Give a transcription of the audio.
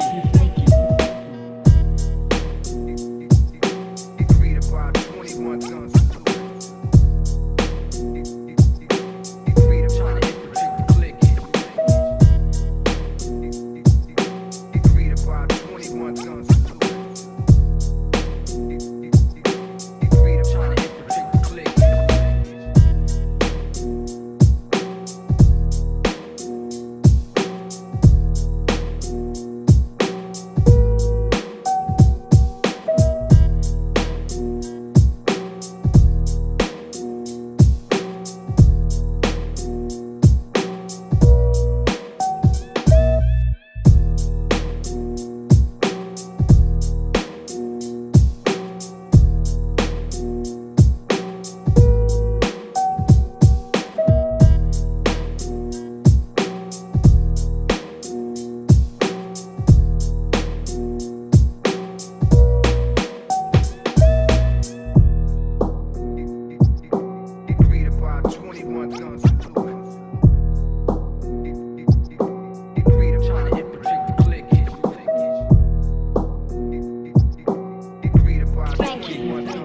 Aqui. one.